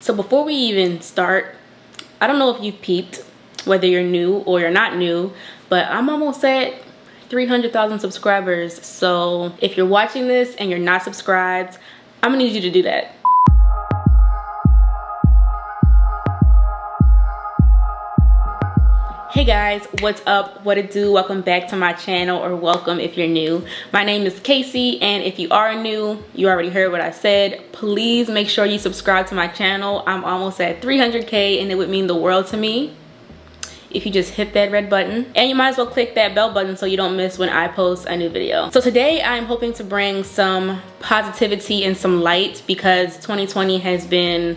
So before we even start, I don't know if you've peeped, whether you're new or you're not new, but I'm almost at 300,000 subscribers. So if you're watching this and you're not subscribed, I'm gonna need you to do that. Hey guys, what's up? What it do? Welcome back to my channel or welcome if you're new. My name is Kaice and if you are new, you already heard what I said. Please make sure you subscribe to my channel. I'm almost at 300k and it would mean the world to me if you just hit that red button and you might as well click that bell button so you don't miss when I post a new video. So today I'm hoping to bring some positivity and some light because 2020 has been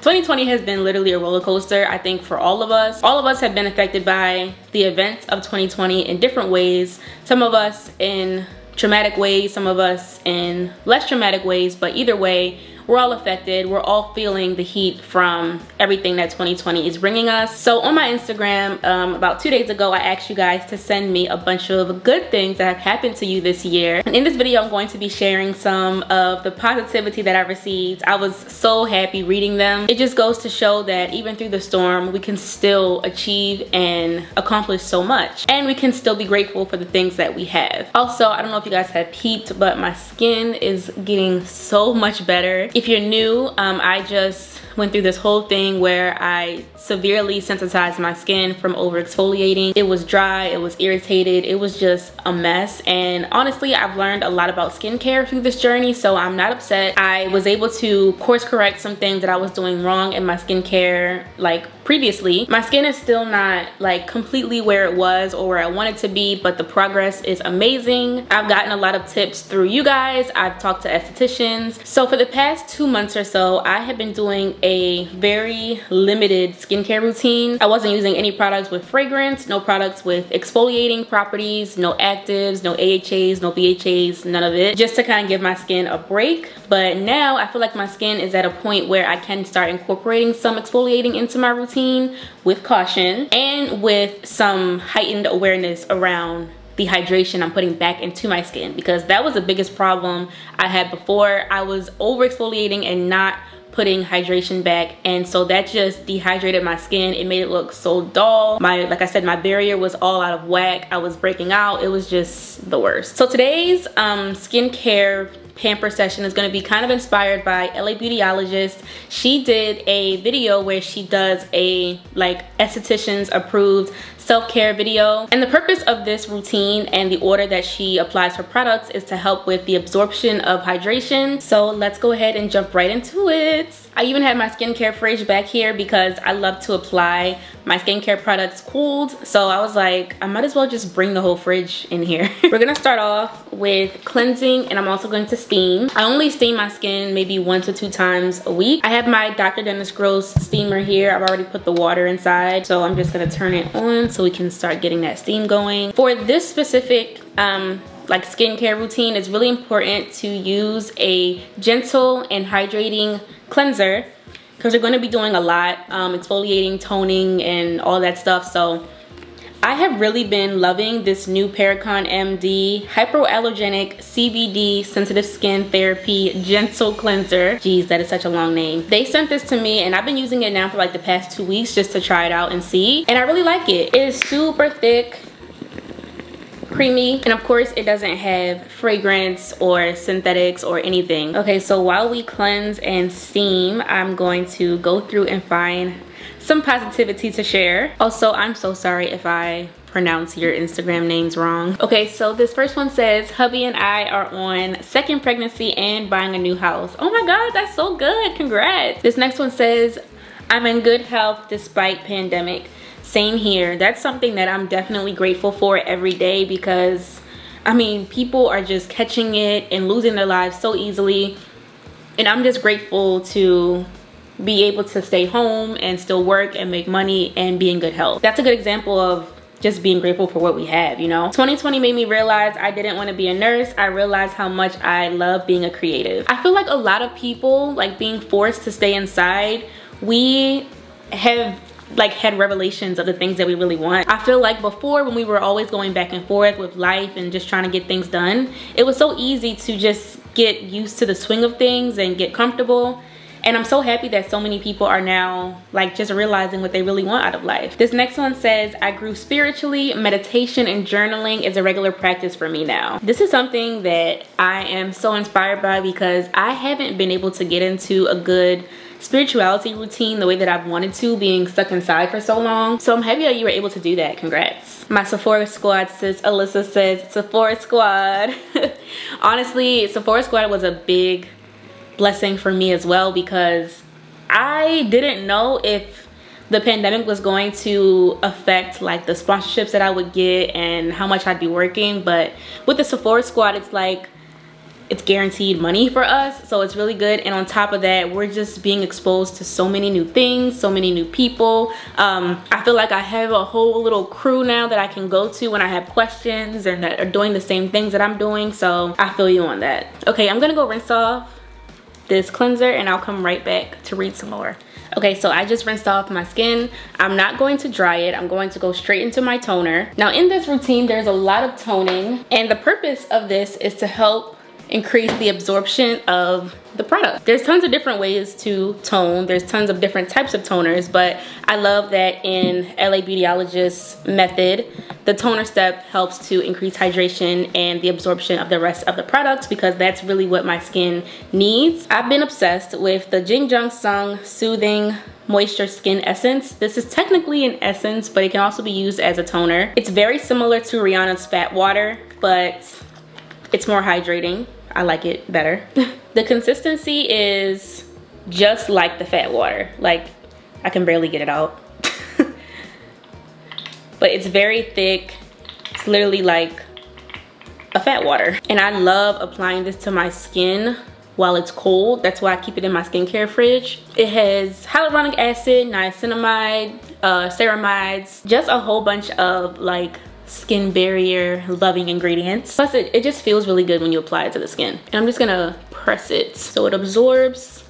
2020 has been literally a roller coaster, I think, for all of us. All of us have been affected by the events of 2020 in different ways. Some of us in traumatic ways, some of us in less traumatic ways, but either way, we're all affected. We're all feeling the heat from everything that 2020 is bringing us. So on my Instagram, um, about two days ago, I asked you guys to send me a bunch of good things that have happened to you this year. And in this video, I'm going to be sharing some of the positivity that I received. I was so happy reading them. It just goes to show that even through the storm, we can still achieve and accomplish so much. And we can still be grateful for the things that we have. Also, I don't know if you guys have peeped, but my skin is getting so much better. If you're new, um, I just went through this whole thing where I severely sensitized my skin from over exfoliating. It was dry, it was irritated, it was just a mess. And honestly, I've learned a lot about skincare through this journey, so I'm not upset. I was able to course correct some things that I was doing wrong in my skincare like previously. My skin is still not like completely where it was or where I wanted to be, but the progress is amazing. I've gotten a lot of tips through you guys. I've talked to estheticians. So for the past two months or so, I have been doing a very limited skincare routine. I wasn't using any products with fragrance, no products with exfoliating properties, no actives, no AHAs, no BHAs, none of it, just to kind of give my skin a break. But now I feel like my skin is at a point where I can start incorporating some exfoliating into my routine with caution and with some heightened awareness around the hydration I'm putting back into my skin because that was the biggest problem I had before. I was over exfoliating and not putting hydration back and so that just dehydrated my skin. It made it look so dull. My like i said my barrier was all out of whack. I was breaking out. It was just the worst. So today's um skincare pamper session is going to be kind of inspired by LA Beautyologist. She did a video where she does a like esthetician's approved self-care video. And the purpose of this routine and the order that she applies her products is to help with the absorption of hydration. So let's go ahead and jump right into it. I even have my skincare fridge back here because I love to apply my skincare products cooled. So I was like, I might as well just bring the whole fridge in here. We're gonna start off with cleansing and I'm also going to steam. I only steam my skin maybe one to two times a week. I have my Dr. Dennis Gross steamer here. I've already put the water inside. So I'm just gonna turn it on so we can start getting that steam going. For this specific um, like skincare routine, it's really important to use a gentle and hydrating cleanser because we're going to be doing a lot, um, exfoliating, toning, and all that stuff. So I have really been loving this new Perricone MD Hypoallergenic CBD Sensitive Skin Therapy Gentle Cleanser. Jeez, that is such a long name. They sent this to me and I've been using it now for like the past two weeks just to try it out and see. And I really like it. It is super thick creamy and of course it doesn't have fragrance or synthetics or anything okay so while we cleanse and steam i'm going to go through and find some positivity to share also i'm so sorry if i pronounce your Instagram names wrong. Okay, so this first one says, hubby and I are on second pregnancy and buying a new house. Oh my God, that's so good, congrats. This next one says, I'm in good health despite pandemic. Same here. That's something that I'm definitely grateful for every day because, I mean, people are just catching it and losing their lives so easily. And I'm just grateful to be able to stay home and still work and make money and be in good health. That's a good example of just being grateful for what we have, you know? 2020 made me realize I didn't want to be a nurse. I realized how much I love being a creative. I feel like a lot of people, like being forced to stay inside, we have like had revelations of the things that we really want. I feel like before when we were always going back and forth with life and just trying to get things done, it was so easy to just get used to the swing of things and get comfortable. And I'm so happy that so many people are now like just realizing what they really want out of life. This next one says, I grew spiritually, meditation and journaling is a regular practice for me now. This is something that I am so inspired by because I haven't been able to get into a good spirituality routine the way that I've wanted to being stuck inside for so long. So I'm happy that you were able to do that. Congrats. My Sephora squad sis Alyssa says Sephora squad. Honestly, Sephora squad was a big blessing for me as well because I didn't know if the pandemic was going to affect like the sponsorships that I would get and how much I'd be working. But with the Sephora squad it's like it's guaranteed money for us so it's really good. And on top of that we're just being exposed to so many new things so many new people. Um, I feel like I have a whole little crew now that I can go to when I have questions and that are doing the same things that I'm doing so I feel you on that. Okay I'm gonna go rinse off this cleanser and I'll come right back to read some more Okay, so I just rinsed off my skin. I'm not going to dry it. I'm going to go straight into my toner. Now in this routine, there's a lot of toning and the purpose of this is to help increase the absorption of the product. There's tons of different ways to tone. There's tons of different types of toners, but I love that in LA Beautyologist's method, the toner step helps to increase hydration and the absorption of the rest of the products because that's really what my skin needs. I've been obsessed with the Jin Jung Sung Soothing Moisture Skin Essence. This is technically an essence, but it can also be used as a toner. It's very similar to Rihanna's Fat Water, but it's more hydrating. I like it better. the consistency is just like the fat water. Like I can barely get it out. but it's very thick. It's literally like a fat water. And I love applying this to my skin while it's cold. That's why I keep it in my skincare fridge. It has hyaluronic acid, niacinamide, uh, ceramides, just a whole bunch of like skin barrier loving ingredients. Plus it, it just feels really good when you apply it to the skin. And I'm just gonna press it so it absorbs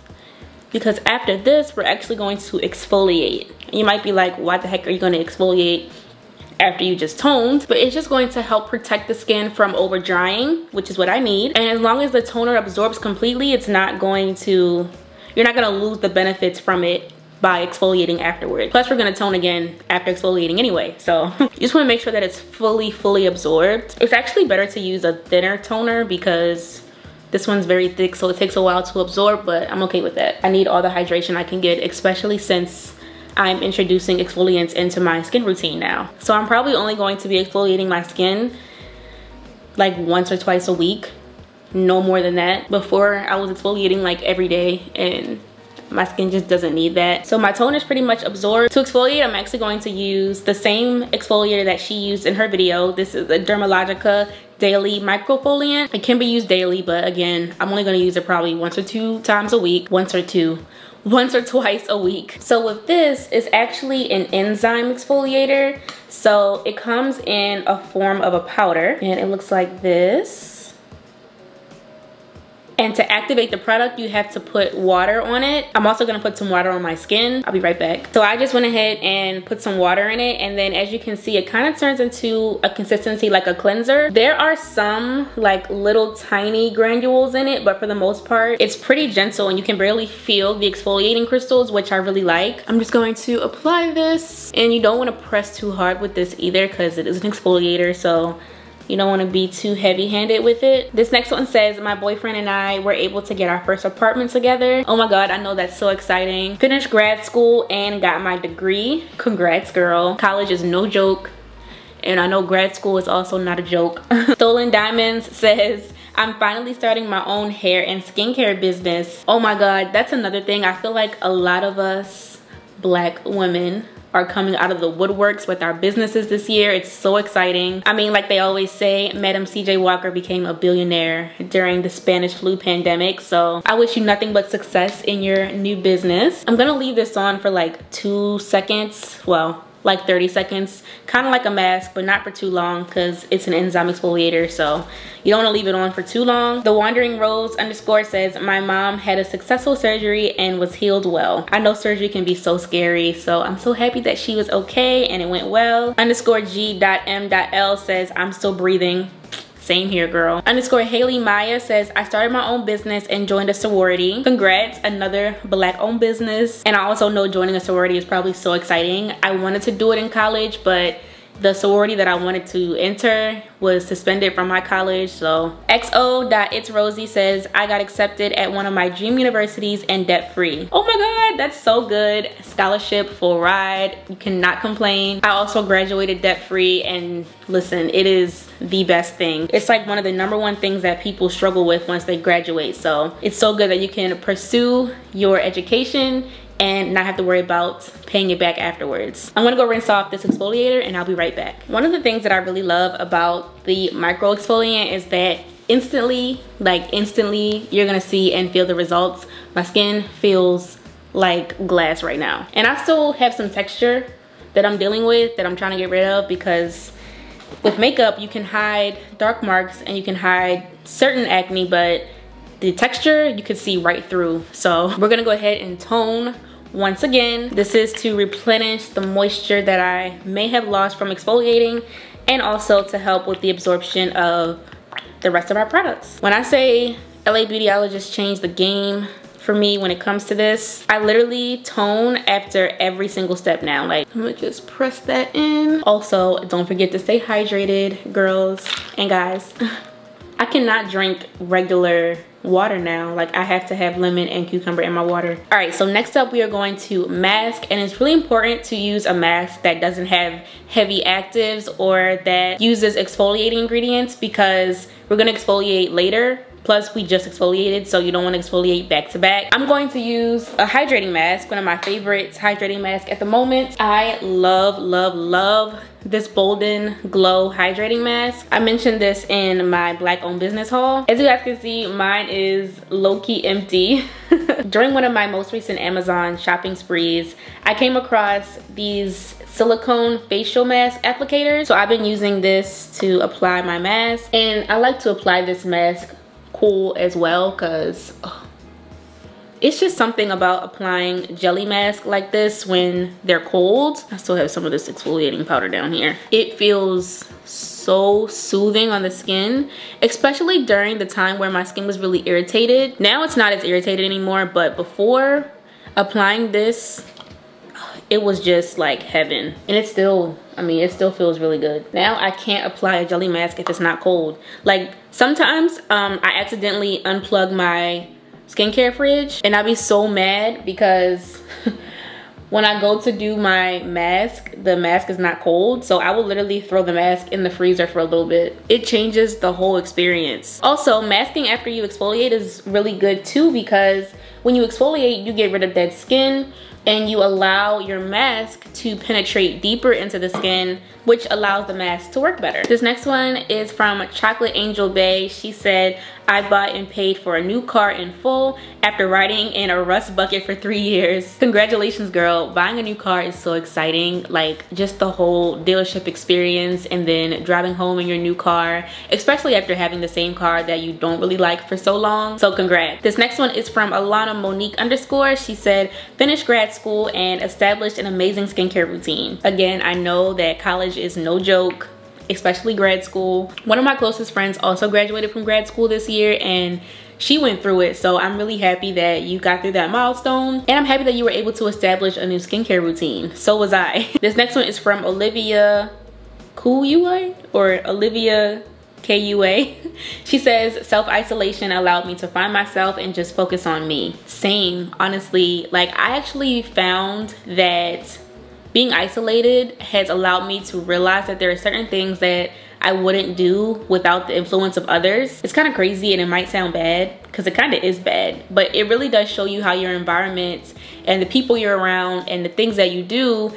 because after this, we're actually going to exfoliate. You might be like, why the heck are you gonna exfoliate after you just toned, but it's just going to help protect the skin from over drying, which is what I need. And as long as the toner absorbs completely, it's not going to, you're not gonna lose the benefits from it by exfoliating afterward. Plus we're gonna tone again after exfoliating anyway. So you just wanna make sure that it's fully, fully absorbed. It's actually better to use a thinner toner because this one's very thick so it takes a while to absorb but I'm okay with that. I need all the hydration I can get especially since I'm introducing exfoliants into my skin routine now. So I'm probably only going to be exfoliating my skin like once or twice a week no more than that before i was exfoliating like every day and my skin just doesn't need that. So my tone is pretty much absorbed. To exfoliate i'm actually going to use the same exfoliator that she used in her video. This is the dermalogica daily microfoliant. It can be used daily but again i'm only going to use it probably once or two times a week. Once or two. Once or twice a week. So with this it's actually an enzyme exfoliator. So it comes in a form of a powder and it looks like this and to activate the product, you have to put water on it. I'm also gonna put some water on my skin. I'll be right back. So I just went ahead and put some water in it. And then as you can see, it kind of turns into a consistency like a cleanser. There are some like little tiny granules in it, but for the most part, it's pretty gentle and you can barely feel the exfoliating crystals, which I really like. I'm just going to apply this and you don't wanna press too hard with this either because it is an exfoliator. So you don't want to be too heavy-handed with it. This next one says, my boyfriend and I were able to get our first apartment together. Oh my God, I know that's so exciting. Finished grad school and got my degree. Congrats, girl. College is no joke. And I know grad school is also not a joke. Stolen Diamonds says, I'm finally starting my own hair and skincare business. Oh my God, that's another thing. I feel like a lot of us black women are coming out of the woodworks with our businesses this year. It's so exciting. I mean, like they always say, Madam CJ Walker became a billionaire during the Spanish flu pandemic. So I wish you nothing but success in your new business. I'm gonna leave this on for like two seconds. Well, like 30 seconds. Kind of like a mask but not for too long because it's an enzyme exfoliator so you don't want to leave it on for too long. The wandering rose underscore says my mom had a successful surgery and was healed well. I know surgery can be so scary so i'm so happy that she was okay and it went well. Underscore g.m.l says i'm still breathing Same here, girl. Underscore Haley Maya says, I started my own business and joined a sorority. Congrats, another black owned business. And I also know joining a sorority is probably so exciting. I wanted to do it in college, but the sorority that I wanted to enter was suspended from my college. So xo.itsrosie says, I got accepted at one of my dream universities and debt free. Oh my God, that's so good. Scholarship, full ride, you cannot complain. I also graduated debt free and listen, it is the best thing. It's like one of the number one things that people struggle with once they graduate. So it's so good that you can pursue your education and not have to worry about paying it back afterwards. I'm gonna go rinse off this exfoliator and I'll be right back. One of the things that I really love about the micro exfoliant is that instantly, like instantly, you're gonna see and feel the results. My skin feels like glass right now. And I still have some texture that I'm dealing with that I'm trying to get rid of because with makeup, you can hide dark marks and you can hide certain acne, but the texture you can see right through. So we're gonna go ahead and tone once again, this is to replenish the moisture that I may have lost from exfoliating and also to help with the absorption of the rest of our products. When I say LA Beautyologist changed the game for me when it comes to this, I literally tone after every single step now. Like, I'm gonna just press that in. Also, don't forget to stay hydrated, girls and guys. I cannot drink regular water now. Like i have to have lemon and cucumber in my water. All right so next up we are going to mask and it's really important to use a mask that doesn't have heavy actives or that uses exfoliating ingredients because we're to exfoliate later Plus, we just exfoliated, so you don't want to exfoliate back to back. I'm going to use a hydrating mask, one of my favorites hydrating masks at the moment. I love, love, love this Bolden Glow Hydrating Mask. I mentioned this in my black owned business haul. As you guys can see, mine is low-key empty. During one of my most recent Amazon shopping sprees, I came across these silicone facial mask applicators. So I've been using this to apply my mask and I like to apply this mask cool as well because it's just something about applying jelly mask like this when they're cold. I still have some of this exfoliating powder down here. It feels so soothing on the skin, especially during the time where my skin was really irritated. Now it's not as irritated anymore, but before applying this, it was just like heaven. And it still, I mean, it still feels really good. Now I can't apply a jelly mask if it's not cold. Like sometimes um, I accidentally unplug my skincare fridge and I'd be so mad because when I go to do my mask, the mask is not cold. So I will literally throw the mask in the freezer for a little bit. It changes the whole experience. Also, masking after you exfoliate is really good too because when you exfoliate, you get rid of dead skin and you allow your mask to penetrate deeper into the skin which allows the mask to work better. This next one is from Chocolate Angel Bay. She said, I bought and paid for a new car in full after riding in a rust bucket for three years. Congratulations, girl. Buying a new car is so exciting. Like just the whole dealership experience and then driving home in your new car, especially after having the same car that you don't really like for so long. So congrats. This next one is from Alana Monique underscore. She said, finished grad school and established an amazing skincare routine. Again, I know that college is no joke especially grad school. One of my closest friends also graduated from grad school this year and she went through it. So I'm really happy that you got through that milestone. And I'm happy that you were able to establish a new skincare routine. So was I. this next one is from Olivia Kuyua or Olivia KUA. she says, self-isolation allowed me to find myself and just focus on me. Same, honestly. Like I actually found that being isolated has allowed me to realize that there are certain things that I wouldn't do without the influence of others. It's kind of crazy and it might sound bad because it kind of is bad, but it really does show you how your environment and the people you're around and the things that you do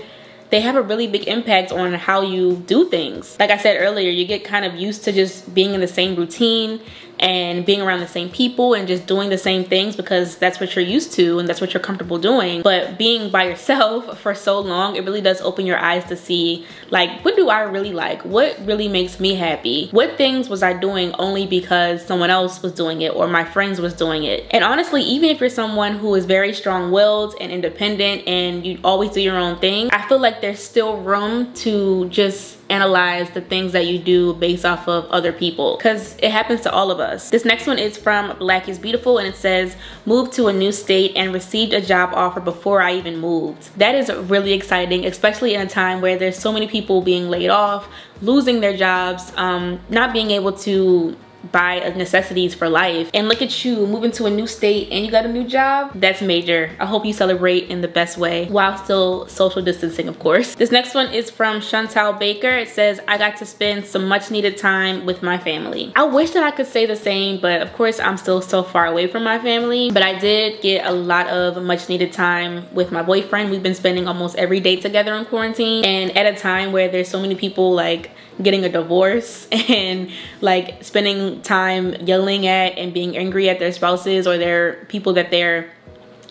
they have a really big impact on how you do things. Like I said earlier, you get kind of used to just being in the same routine and being around the same people and just doing the same things because that's what you're used to and that's what you're comfortable doing. But being by yourself for so long, it really does open your eyes to see like, what do I really like? What really makes me happy? What things was I doing only because someone else was doing it or my friends was doing it? And honestly, even if you're someone who is very strong-willed and independent and you always do your own thing, I feel like there's still room to just analyze the things that you do based off of other people because it happens to all of us. This next one is from Black is Beautiful and it says, moved to a new state and received a job offer before I even moved. That is really exciting, especially in a time where there's so many people being laid off, losing their jobs, um, not being able to buy necessities for life. And look at you moving to a new state and you got a new job. That's major. I hope you celebrate in the best way while still social distancing of course. This next one is from chantal baker. It says i got to spend some much needed time with my family. I wish that i could say the same but of course i'm still so far away from my family. But i did get a lot of much needed time with my boyfriend. We've been spending almost every day together in quarantine. And at a time where there's so many people like getting a divorce and like spending time yelling at and being angry at their spouses or their people that they're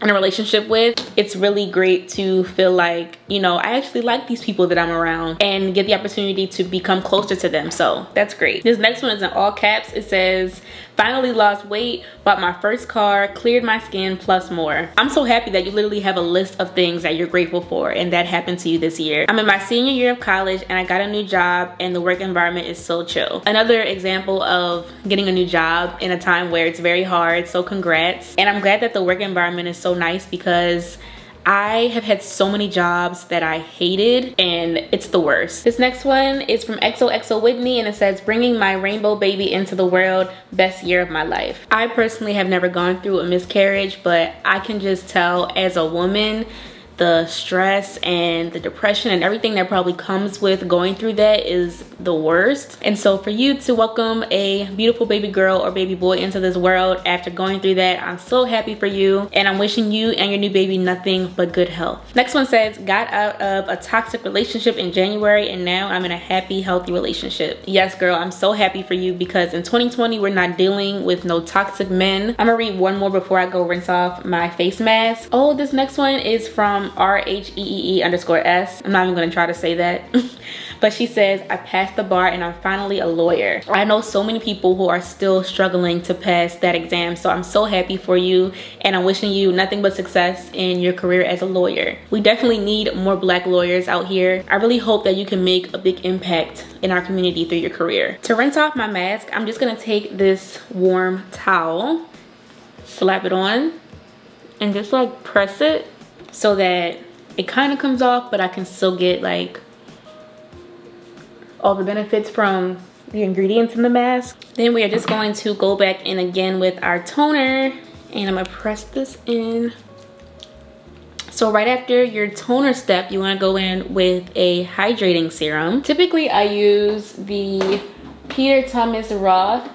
in a relationship with, it's really great to feel like, you know, I actually like these people that I'm around and get the opportunity to become closer to them. So that's great. This next one is in all caps. It says, Finally lost weight, bought my first car, cleared my skin, plus more. I'm so happy that you literally have a list of things that you're grateful for and that happened to you this year. I'm in my senior year of college and I got a new job and the work environment is so chill. Another example of getting a new job in a time where it's very hard, so congrats. And I'm glad that the work environment is so nice because I have had so many jobs that I hated and it's the worst. This next one is from XOXO Whitney and it says, bringing my rainbow baby into the world, best year of my life. I personally have never gone through a miscarriage, but I can just tell as a woman the stress and the depression and everything that probably comes with going through that is the worst. And so for you to welcome a beautiful baby girl or baby boy into this world after going through that, I'm so happy for you. And I'm wishing you and your new baby nothing but good health. Next one says, got out of a toxic relationship in January and now I'm in a happy, healthy relationship. Yes, girl, I'm so happy for you because in 2020, we're not dealing with no toxic men. I'm gonna read one more before I go rinse off my face mask. Oh, this next one is from R-H-E-E-E underscore S. I'm not even gonna try to say that. but she says, I passed the bar and I'm finally a lawyer. I know so many people who are still struggling to pass that exam. So I'm so happy for you and I'm wishing you nothing but success in your career as a lawyer. We definitely need more black lawyers out here. I really hope that you can make a big impact in our community through your career. To rinse off my mask, I'm just gonna take this warm towel, slap it on, and just like press it so that it kind of comes off but I can still get like all the benefits from the ingredients in the mask. Then we are just going to go back in again with our toner and I'm gonna press this in. So right after your toner step, you wanna go in with a hydrating serum. Typically I use the Peter Thomas Roth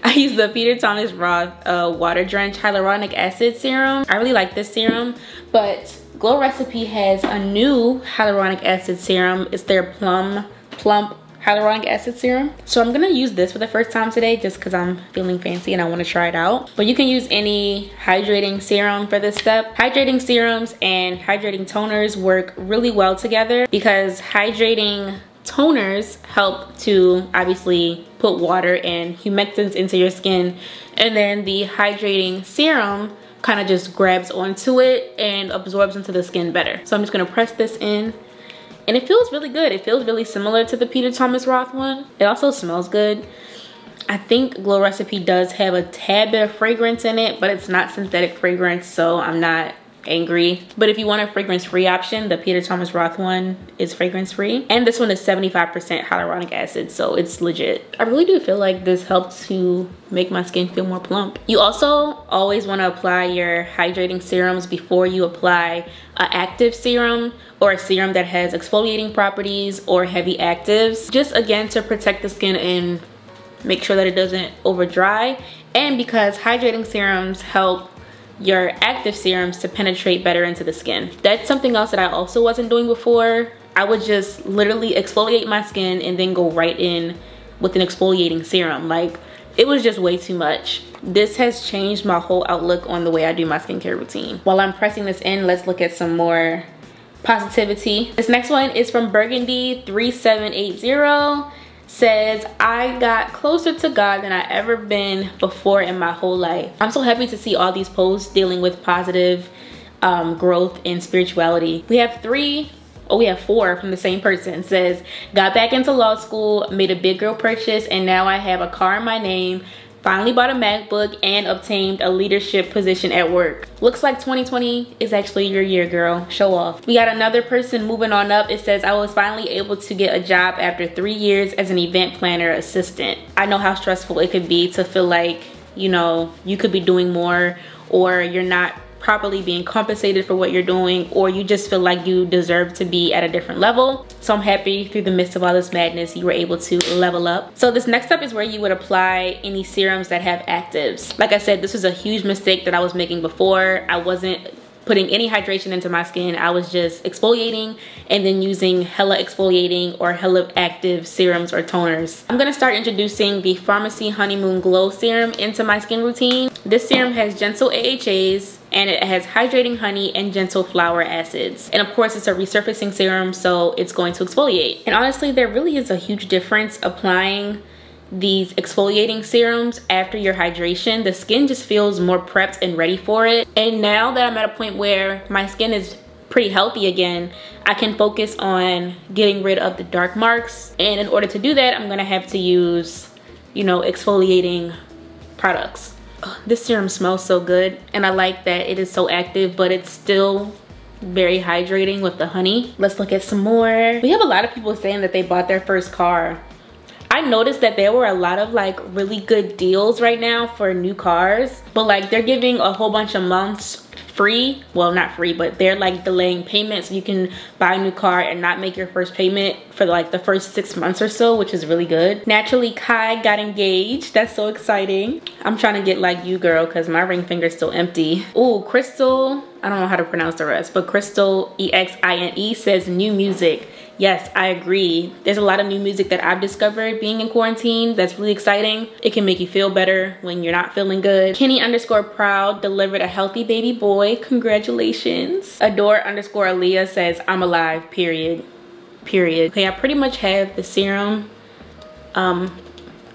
I use the Peter Thomas Roth uh, Water Drench Hyaluronic Acid Serum. I really like this serum, but Glow Recipe has a new hyaluronic acid serum. It's their Plum Plump hyaluronic acid serum. So I'm gonna use this for the first time today just because I'm feeling fancy and I wanna try it out. But you can use any hydrating serum for this step. Hydrating serums and hydrating toners work really well together because hydrating toners help to obviously put water and humectants into your skin and then the hydrating serum kind of just grabs onto it and absorbs into the skin better. So I'm just gonna press this in and it feels really good. It feels really similar to the Peter Thomas Roth one. It also smells good. I think Glow Recipe does have a tad bit of fragrance in it, but it's not synthetic fragrance, so I'm not angry. But if you want a fragrance free option, the Peter Thomas Roth one is fragrance free. And this one is 75% hyaluronic acid, so it's legit. I really do feel like this helps to make my skin feel more plump. You also always wanna apply your hydrating serums before you apply an active serum or a serum that has exfoliating properties or heavy actives. Just again to protect the skin and make sure that it doesn't over dry. And because hydrating serums help your active serums to penetrate better into the skin. That's something else that I also wasn't doing before. I would just literally exfoliate my skin and then go right in with an exfoliating serum. Like it was just way too much. This has changed my whole outlook on the way I do my skincare routine. While I'm pressing this in, let's look at some more positivity. This next one is from Burgundy 3780 says, I got closer to God than I ever been before in my whole life. I'm so happy to see all these posts dealing with positive um, growth and spirituality. We have three oh we have four from the same person says got back into law school made a big girl purchase and now i have a car in my name finally bought a macbook and obtained a leadership position at work. Looks like 2020 is actually your year girl. Show off. We got another person moving on up. It says i was finally able to get a job after three years as an event planner assistant. I know how stressful it could be to feel like you know you could be doing more or you're not properly being compensated for what you're doing or you just feel like you deserve to be at a different level. So I'm happy through the midst of all this madness you were able to level up. So this next step is where you would apply any serums that have actives. Like I said, this was a huge mistake that I was making before. I wasn't putting any hydration into my skin. I was just exfoliating and then using hella exfoliating or hella active serums or toners. I'm gonna start introducing the Farmacy Honeymoon Glow Serum into my skin routine. This serum has gentle AHAs, and it has hydrating honey and gentle flower acids. And of course, it's a resurfacing serum, so it's going to exfoliate. And honestly, there really is a huge difference applying these exfoliating serums after your hydration. The skin just feels more prepped and ready for it. And now that i'm at a point where my skin is pretty healthy again i can focus on getting rid of the dark marks. And in order to do that i'm gonna have to use you know exfoliating products. This serum smells so good and i like that it is so active but it's still very hydrating with the honey. Let's look at some more. We have a lot of people saying that they bought their first car I noticed that there were a lot of like really good deals right now for new cars, but like they're giving a whole bunch of months free. Well not free but they're like delaying payments. You can buy a new car and not make your first payment for like the first six months or so which is really good. Naturally kai got engaged. That's so exciting. I'm trying to get like you girl because my ring finger's still empty. Oh crystal. I don't know how to pronounce the rest but crystal e-x-i-n-e -E says new music yes, I agree. There's a lot of new music that I've discovered being in quarantine that's really exciting. It can make you feel better when you're not feeling good. Kenny underscore proud delivered a healthy baby boy. Congratulations. Adore underscore Aaliyah says, I'm alive, period. Period. Okay, I pretty much have the serum um,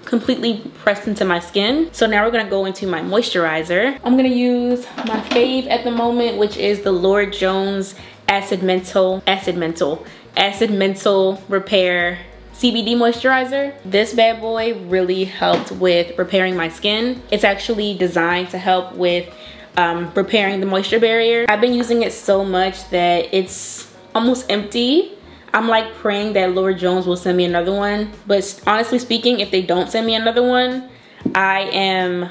completely pressed into my skin. So now we're gonna go into my moisturizer. I'm gonna use my fave at the moment, which is the Lord Jones Acid Mantle, Acid Mantle Acid Mantle Repair CBD moisturizer. This bad boy really helped with repairing my skin. It's actually designed to help with um, repairing the moisture barrier. I've been using it so much that it's almost empty. I'm like praying that Lord Jones will send me another one. But honestly speaking, if they don't send me another one, I am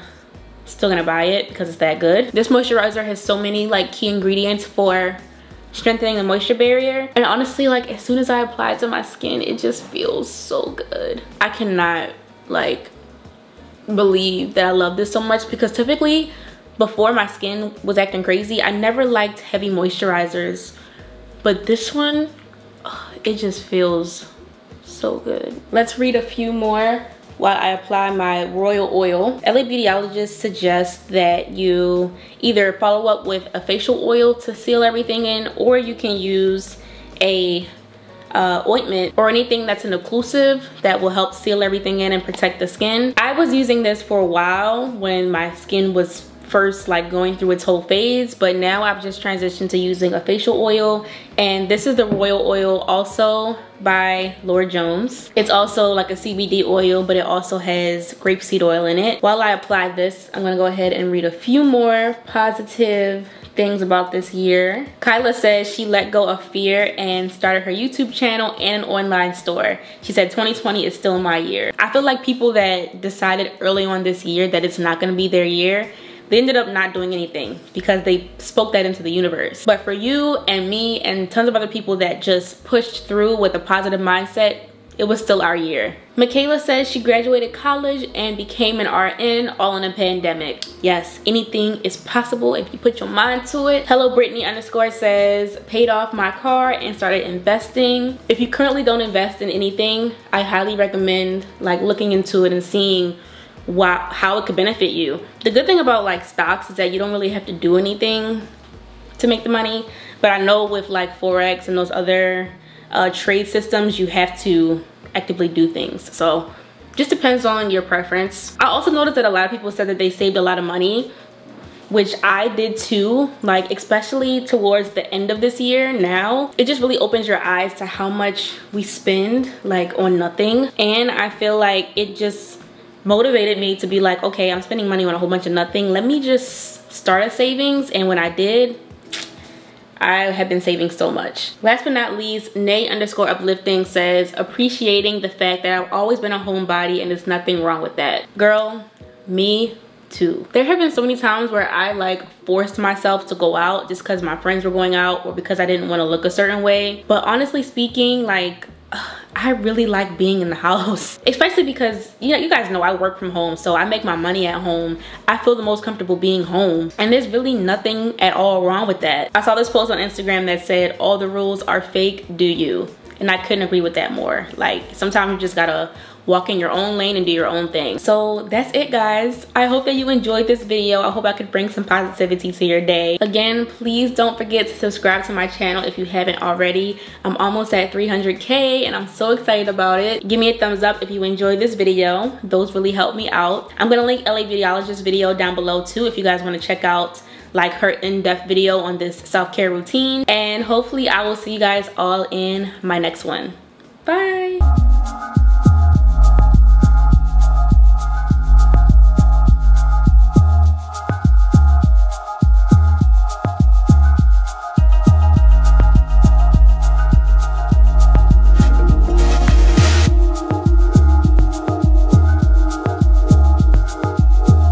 still gonna buy it because it's that good. This moisturizer has so many like key ingredients for strengthening the moisture barrier. And honestly, like as soon as I apply it to my skin, it just feels so good. I cannot like believe that I love this so much because typically before my skin was acting crazy, I never liked heavy moisturizers. But this one, it just feels so good. Let's read a few more while I apply my royal oil. LA Beautyologist suggests that you either follow up with a facial oil to seal everything in or you can use a uh, ointment or anything that's an occlusive that will help seal everything in and protect the skin. I was using this for a while when my skin was first like going through its whole phase but now I've just transitioned to using a facial oil and this is the royal oil also by Lord Jones. It's also like a CBD oil but it also has grapeseed oil in it. While I apply this I'm gonna go ahead and read a few more positive things about this year. Kyla says she let go of fear and started her YouTube channel and an online store. She said 2020 is still my year. I feel like people that decided early on this year that it's not gonna be their year they ended up not doing anything because they spoke that into the universe. But for you and me and tons of other people that just pushed through with a positive mindset, it was still our year. Michaela says she graduated college and became an RN all in a pandemic. Yes, anything is possible if you put your mind to it. Hello Brittany underscore says, paid off my car and started investing. If you currently don't invest in anything, I highly recommend like looking into it and seeing wow, how it could benefit you. The good thing about like stocks is that you don't really have to do anything to make the money. But I know with like Forex and those other uh, trade systems, you have to actively do things. So just depends on your preference. I also noticed that a lot of people said that they saved a lot of money which I did too, like especially towards the end of this year now, it just really opens your eyes to how much we spend like on nothing. And I feel like it just motivated me to be like, okay, I'm spending money on a whole bunch of nothing. Let me just start a savings. And when I did, I have been saving so much. Last but not least, Nay underscore uplifting says, appreciating the fact that I've always been a homebody and there's nothing wrong with that. Girl, me too. There have been so many times where I like forced myself to go out just because my friends were going out or because I didn't want to look a certain way. But honestly speaking, like I really like being in the house, especially because you know, you guys know I work from home, so I make my money at home. I feel the most comfortable being home, and there's really nothing at all wrong with that. I saw this post on Instagram that said, all the rules are fake, do you? And I couldn't agree with that more. Like, sometimes you just gotta walk in your own lane and do your own thing. So that's it guys. I hope that you enjoyed this video. I hope I could bring some positivity to your day. Again, please don't forget to subscribe to my channel if you haven't already. I'm almost at 300k and I'm so excited about it. Give me a thumbs up if you enjoyed this video. Those really help me out. I'm gonna link LA Beautyologist video down below too if you guys wanna check out like her in-depth video on this self-care routine and hopefully I will see you guys all in my next one. Bye!